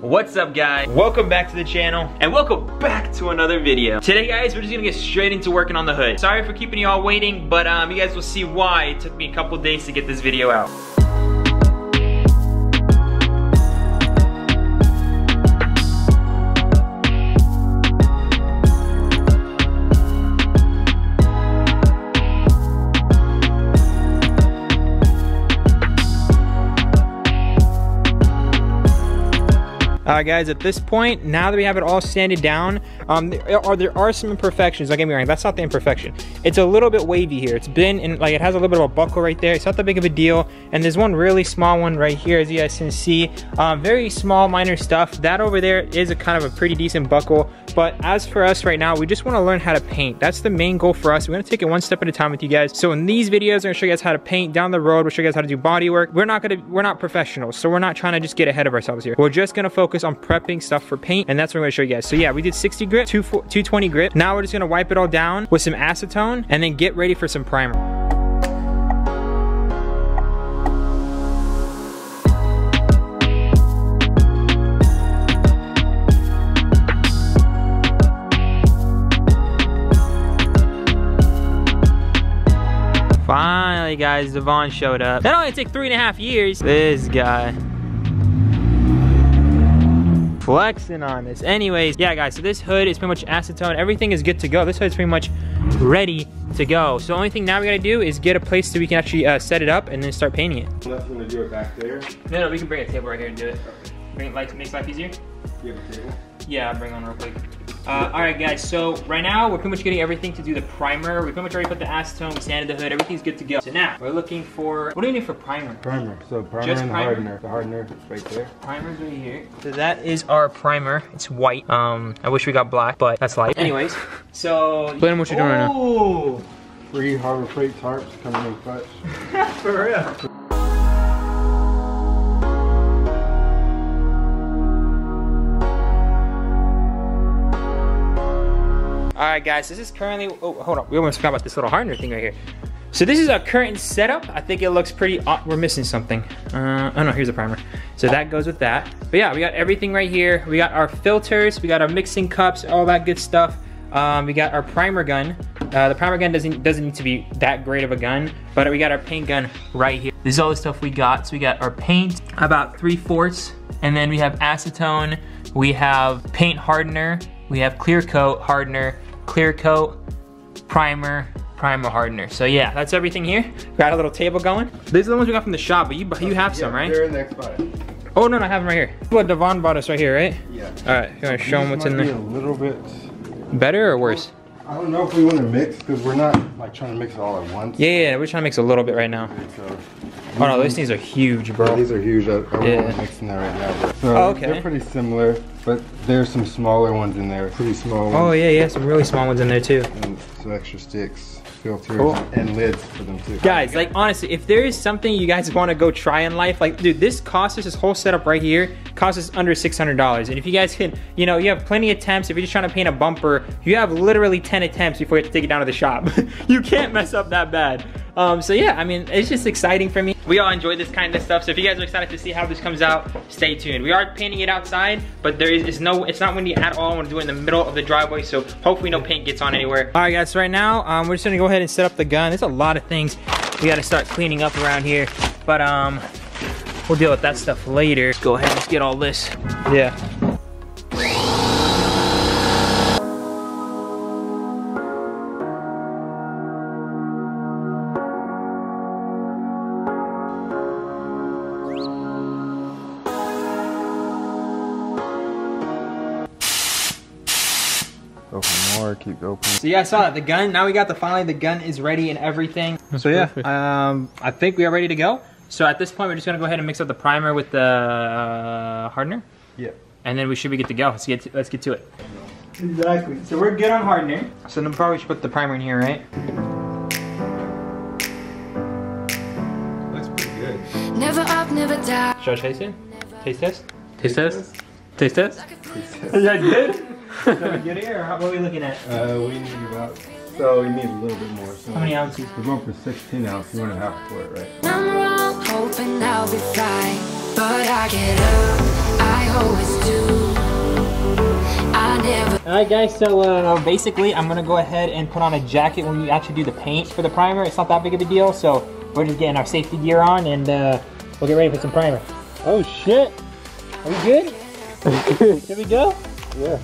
What's up guys? Welcome back to the channel and welcome back to another video. Today guys, we're just gonna get straight into working on the hood. Sorry for keeping you all waiting, but um, you guys will see why it took me a couple days to get this video out. Alright guys, at this point, now that we have it all sanded down, um, there, are, there are some imperfections, don't get me wrong, that's not the imperfection. It's a little bit wavy here. It's been, in, like it has a little bit of a buckle right there. It's not that big of a deal. And there's one really small one right here, as you guys can see. Um, very small, minor stuff. That over there is a kind of a pretty decent buckle. But as for us right now, we just wanna learn how to paint. That's the main goal for us. We're gonna take it one step at a time with you guys. So in these videos, I'm gonna show you guys how to paint down the road. We'll show you guys how to do body work. We're not gonna, we're not professionals, so we're not trying to just get ahead of ourselves here. We're just gonna focus on prepping stuff for paint, and that's what I'm gonna show you guys. So yeah, we did 60 grit, 220 grit. Now we're just gonna wipe it all down with some acetone, and then get ready for some primer. Finally, guys, Devon showed up. That only took three and a half years. This guy. Flexing on this. Anyways, yeah, guys, so this hood is pretty much acetone. Everything is good to go. This hood is pretty much ready to go. So the only thing now we gotta do is get a place so we can actually uh, set it up and then start painting it. Nothing to do it back there. No, no, we can bring a table right here and do it. Bring it, like, makes life easier? You have a table? Yeah, I'll bring one real quick. Uh, all right, guys, so right now we're pretty much getting everything to do the primer. We pretty much already put the acetone, we sanded the hood, everything's good to go. So now, we're looking for, what do you need for primer? Primer. So primer Just and primer? hardener. The hardener is right there. Primer's right here. So that is our primer. It's white. Um, I wish we got black, but that's light. Anyways, so. Explain what you're doing right now. Oh, Free Harbor Freight tarps coming in clutch. for real. All right, guys, this is currently, oh, hold on. We almost forgot about this little hardener thing right here. So this is our current setup. I think it looks pretty, we're missing something. Uh, oh no, here's a primer. So that goes with that. But yeah, we got everything right here. We got our filters, we got our mixing cups, all that good stuff. Um, we got our primer gun. Uh, the primer gun doesn't doesn't need to be that great of a gun, but we got our paint gun right here. This is all the stuff we got. So we got our paint, about three fourths, and then we have acetone, we have paint hardener, we have clear coat hardener, clear coat, primer, primer hardener. So yeah, that's everything here. Got a little table going. These are the ones we got from the shop, but you you have some, right? They're in the spot. Oh no, no, I have them right here. What Devon bought us right here, right? Yeah. All right, you wanna show them what's in there? A little bit. Better or worse? I don't know if we want to mix because we're not like trying to mix it all at once. Yeah, yeah, we're trying to mix a little bit right now. So, uh, Oh no, these things are huge, bro. these are huge. I, I Yeah. mix in there right now. So uh, Oh, okay. They're pretty similar, but there's some smaller ones in there. Pretty small ones. Oh yeah, yeah, some really small ones in there too. And some extra sticks, filters, Cool. and lids for them too. Guys, like honestly, if there is something you guys want to go try in life, like dude, this cost us this whole setup right here costs us under six hundred dollars. And if you guys can, you know, you have plenty of attempts. If you're just trying to paint a bumper, you have literally ten attempts before you have to take it down to the shop. you can't mess up that bad. Um, so yeah, I mean, it's just exciting for me. We all enjoy this kind of stuff. So if you guys are excited to see how this comes out, stay tuned. We are painting it outside, but there is it's no, it's not windy at all. I want to do it in the middle of the driveway, so hopefully no paint gets on anywhere. All right, guys. So right now, um, we're just gonna go ahead and set up the gun. There's a lot of things we got to start cleaning up around here, but um, we'll deal with that stuff later. Let's go ahead and get all this. Yeah. Open more, keep opening. So yeah, I saw that the gun. Now we got the finally the gun is ready and everything. so yeah, um, I think we are ready to go. So at this point, we're just gonna go ahead and mix up the primer with the uh, hardener, Yeah. and then we should be good to go. Let's get to, let's get to it. Exactly. So we're good on hardener. So then probably should put the primer in here, right? Looks pretty good. Never up, never down. Should I taste it? Taste test. Taste test? Taste test? Is that good? Should we get it or how, what are we looking at? Uh, we need about, so we need a little bit more. So How many ounces? We're going for 16 ounce. You want to have for it, right? I'm wrong, hoping I'll be fine. But I get up, I always do. All right, guys. So uh, basically, I'm gonna go ahead and put on a jacket when we actually do the paint for the primer. It's not that big of a deal, so we're just getting our safety gear on and uh, we'll get ready for some primer. Oh shit! Are we good? Here we go. Yeah.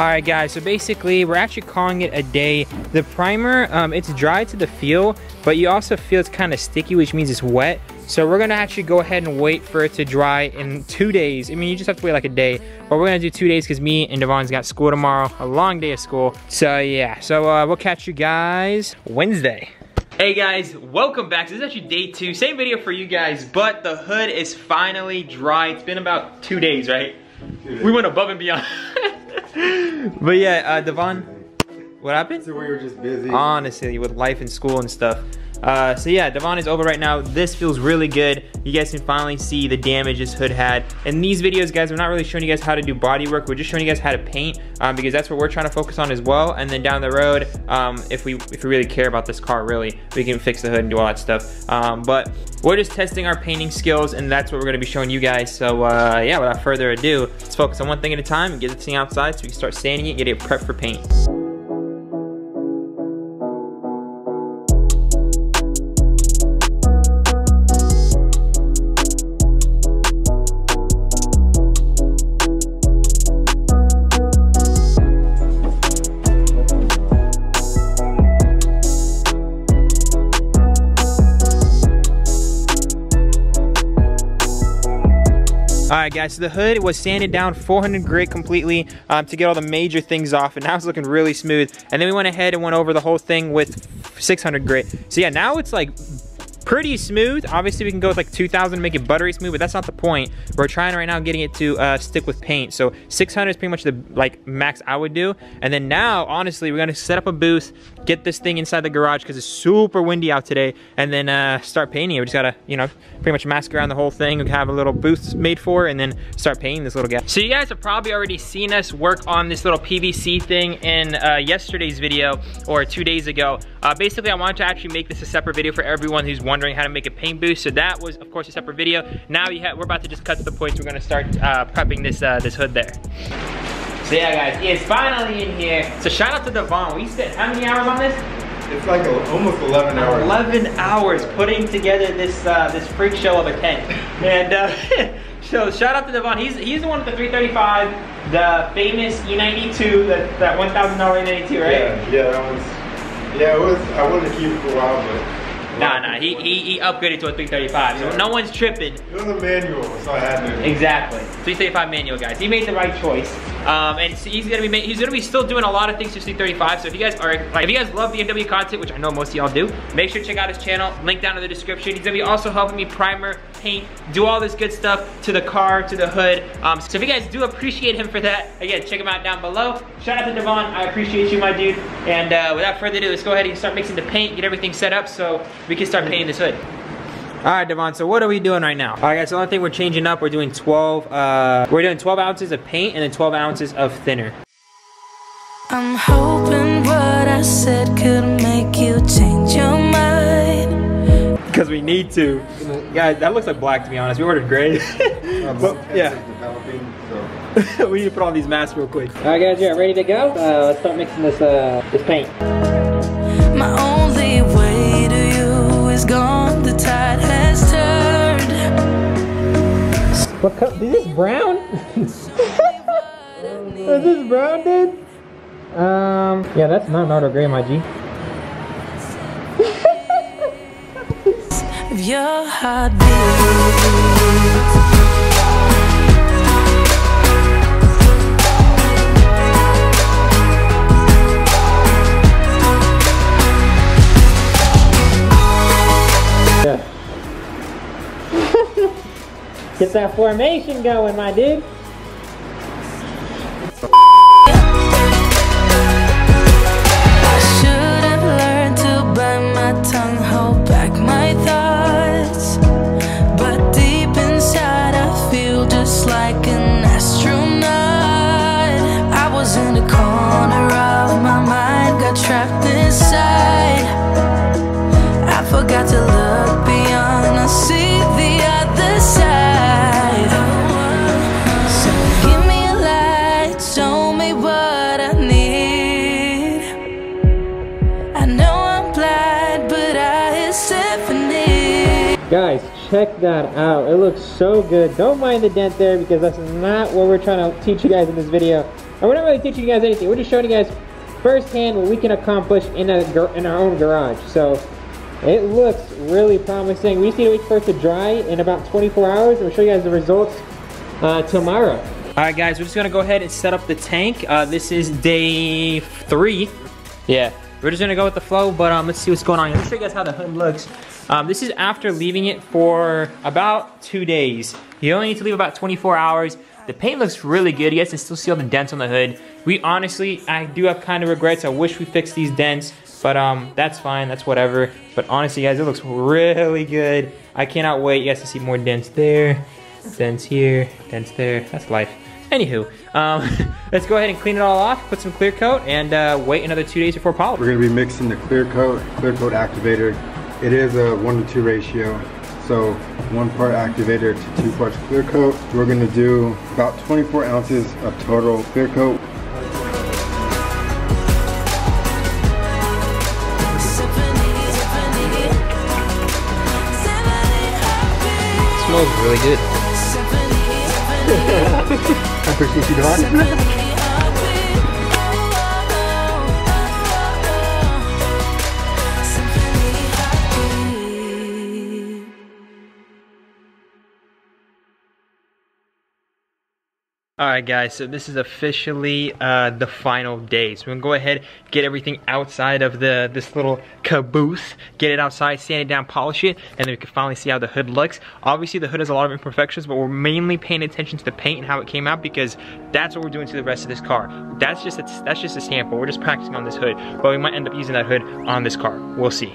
All right, guys. So basically, we're actually calling it a day. The primer, um, it's dry to the feel, but you also feel it's kind of sticky, which means it's wet. So we're gonna actually go ahead and wait for it to dry in two days. I mean, you just have to wait like a day, but we're gonna do two days because me and Devon's got school tomorrow, a long day of school. So yeah, so uh, we'll catch you guys Wednesday. Hey guys, welcome back. This is actually day two. Same video for you guys, but the hood is finally dry. It's been about two days, right? We went above and beyond. but yeah, uh, Devon, what happened? So we were just busy. Honestly, with life and school and stuff. Uh, so yeah, Devon is over right now. This feels really good. You guys can finally see the damage this hood had. In these videos, guys, we're not really showing you guys how to do body work. We're just showing you guys how to paint um, because that's what we're trying to focus on as well. And then down the road, um, if we if we really care about this car, really, we can fix the hood and do all that stuff. Um, but we're just testing our painting skills, and that's what we're gonna be showing you guys. So uh, yeah, without further ado, let's focus on one thing at a time and get this thing outside so we can start sanding it and get it prepped for paint. Guys, so the hood was sanded down 400 grit completely um, to get all the major things off, and now it's looking really smooth. And then we went ahead and went over the whole thing with 600 grit. So yeah, now it's like pretty smooth. Obviously, we can go with like 2000 to make it buttery smooth, but that's not the point. We're trying right now getting it to uh, stick with paint. So 600 is pretty much the like max I would do. And then now, honestly, we're gonna set up a booth, get this thing inside the garage because it's super windy out today, and then uh, start painting it. We just gotta, you know, pretty much mask around the whole thing. We have a little booth made for and then start painting this little guy. So you guys have probably already seen us work on this little PVC thing in uh, yesterday's video or two days ago. Uh, basically, I wanted to actually make this a separate video for everyone who's wondering how to make a paint booth. So that was, of course, a separate video. Now you have, we're about to just cut to the points. We're gonna start uh, prepping this uh, this hood there. So yeah, guys, it's finally in here. So shout out to Devon. We spent how many hours on this? It's like a, almost 11 hours. 11 hours putting together this uh, this freak show of a tent. And uh, so shout out to Devon. He's he's the one with the 335, the famous E92, that that $1,000 E92, right? Yeah, yeah, that was. Yeah, it was. I wanted to keep it for a while, but. Nah, nah. He, he he upgraded to a 335, so no one's tripping. It was a manual, so I had to. Exactly. 335 manual, guys. He made the right choice. Um, and he's gonna be he's gonna be still doing a lot of things to 335. So if you guys are like if you guys love BMW content, which I know most of y'all do, make sure to check out his channel. Link down in the description. He's gonna be also helping me primer, paint, do all this good stuff to the car, to the hood. Um, so if you guys do appreciate him for that, again, check him out down below. Shout out to Devon. I appreciate you, my dude. And uh, without further ado, let's go ahead and start mixing the paint, get everything set up so we can start painting this hood. All right, Devon, so what are we doing right now? All right, guys, so the only thing we're changing up, we're doing 12, uh, we're doing 12 ounces of paint and then 12 ounces of thinner. I'm hoping what I said could make you change your mind. Because we need to. Guys, that looks like black to be honest. We ordered gray. But, yeah. so. we need to put on these masks real quick. All right, guys, yeah, ready to go? Uh, let's start mixing this, uh, this paint. My only way to you is gone. Tide has turned. What color? Is this brown? is this brown, dude? Um, yeah, that's not Nardo Gray, my G. Your heartbeat. Get that formation going, my dude. Guys, check that out. It looks so good. Don't mind the dent there because that's not what we're trying to teach you guys in this video. And we're not really teaching you guys anything. We're just showing you guys firsthand what we can accomplish in, a, in our own garage. So it looks really promising. We just need to wait for it to dry in about 24 hours. and We'll show you guys the results uh, tomorrow. All right, guys, we're just gonna go ahead and set up the tank. Uh, this is day three. Yeah, we're just gonna go with the flow, but um, let's see what's going on. Let me show you guys how the hood looks. Um, this is after leaving it for about two days. You only need to leave about 24 hours. The paint looks really good. You guys can still see all the dents on the hood. We honestly, I do have kind of regrets. I wish we fixed these dents, but um, that's fine, that's whatever. But honestly, guys, it looks really good. I cannot wait. You guys to see more dents there, dents here, dents there. That's life. Anywho, um, let's go ahead and clean it all off, put some clear coat, and uh, wait another two days before polish. We're gonna be mixing the clear coat, clear coat activator. It is a one to two ratio. So one part activator to two parts clear coat. We're gonna do about 24 ounces of total clear coat. smells really good. I appreciate you doing All right, guys, so this is officially uh, the final day. So we're gonna go ahead, get everything outside of the this little caboose, get it outside, sand it down, polish it, and then we can finally see how the hood looks. Obviously, the hood has a lot of imperfections, but we're mainly paying attention to the paint and how it came out because that's what we're doing to the rest of this car. That's just a, that's just a sample. We're just practicing on this hood, but we might end up using that hood on this car. We'll see.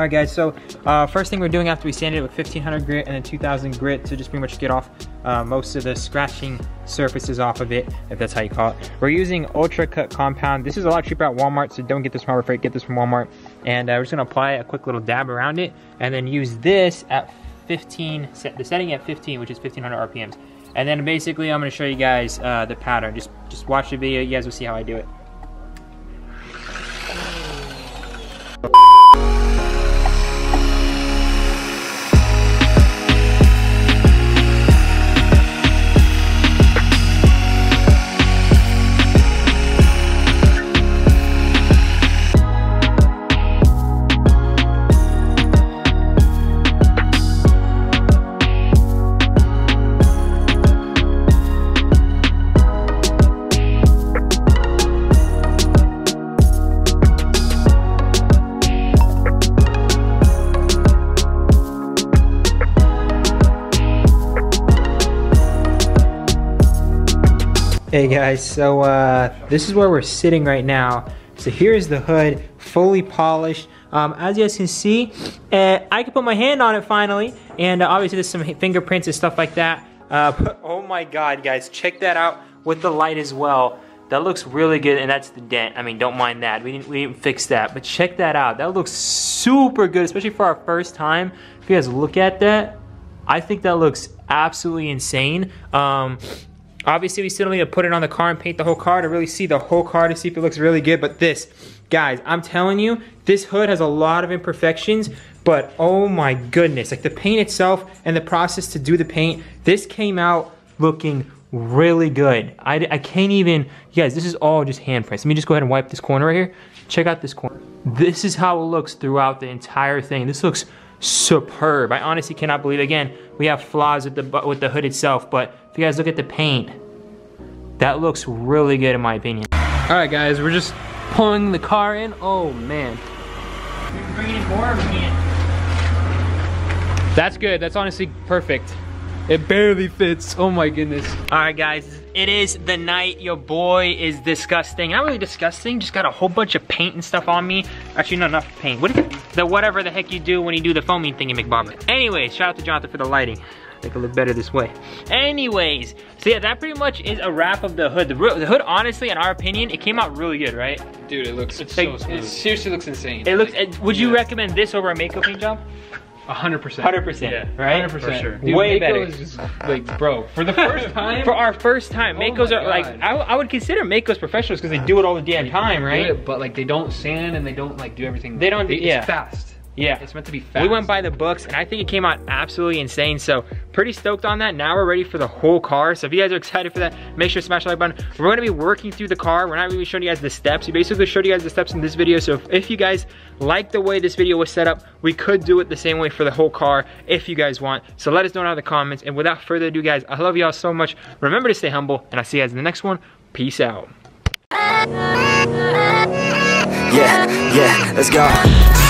All right guys, so uh, first thing we're doing after we sanded it with 1500 grit and then 2000 grit to just pretty much get off uh, most of the scratching surfaces off of it, if that's how you call it. We're using Ultra Cut Compound. This is a lot cheaper at Walmart, so don't get this from Harbor Freight, get this from Walmart. And uh, we're just gonna apply a quick little dab around it and then use this at 15, set the setting at 15, which is 1500 RPMs. And then basically I'm gonna show you guys uh, the pattern. Just, just watch the video, you guys will see how I do it. Hey guys, so uh, this is where we're sitting right now. So here's the hood, fully polished. Um, as you guys can see, uh, I can put my hand on it finally, and uh, obviously there's some fingerprints and stuff like that. Uh, but, oh my god, guys, check that out with the light as well. That looks really good, and that's the dent. I mean, don't mind that. We didn't, we didn't fix that, but check that out. That looks super good, especially for our first time. If you guys look at that, I think that looks absolutely insane. Um, Obviously, we still need to put it on the car and paint the whole car to really see the whole car to see if it looks really good. But this, guys, I'm telling you, this hood has a lot of imperfections, but oh my goodness, like the paint itself and the process to do the paint, this came out looking really good. I, I can't even, guys, this is all just hand handprints. Let me just go ahead and wipe this corner right here. Check out this corner. This is how it looks throughout the entire thing. This looks superb. I honestly cannot believe, again, we have flaws with the, with the hood itself, but if you guys look at the paint, that looks really good in my opinion. All right, guys, we're just pulling the car in. Oh man. We can bring in more, we can't. That's good. That's honestly perfect. It barely fits. Oh my goodness. All right, guys, it is the night. Your boy is disgusting. Not really disgusting, just got a whole bunch of paint and stuff on me. Actually, not enough paint. What is it? The whatever the heck you do when you do the foaming thingy, McBobber. Anyways, shout out to Jonathan for the lighting. Make it look better this way. Anyways, so yeah, that pretty much is a wrap of the hood. The, the hood, honestly, in our opinion, it came out really good, right? Dude, it looks it's like- so smooth. It seriously looks insane. It looks, it, would you recommend this over a Maaco paint job? A hundred percent. 100%, Yeah, right? Hundred percent. For sure. Dude, Way Maaco better. Is just, like, bro, for the first time. For our first time, Oh Maacos my are like, I, I would consider Maacos professionals because they do it all the damn time, right? Yeah, but like they don't sand and they don't like do everything. They don't- It's yeah. fast. Yeah. It's meant to be fast. We went by the books and I think it came out absolutely insane. So pretty stoked on that. Now we're ready for the whole car. So if you guys are excited for that, make sure to smash the like button. We're gonna be working through the car. We're not really showing you guys the steps. We basically showed you guys the steps in this video. So if, if you guys like the way this video was set up, we could do it the same way for the whole car if you guys want. So let us know down in the comments. And without further ado, guys, I love y'all so much. Remember to stay humble and I'll see you guys in the next one. Peace out. Yeah, yeah, let's go.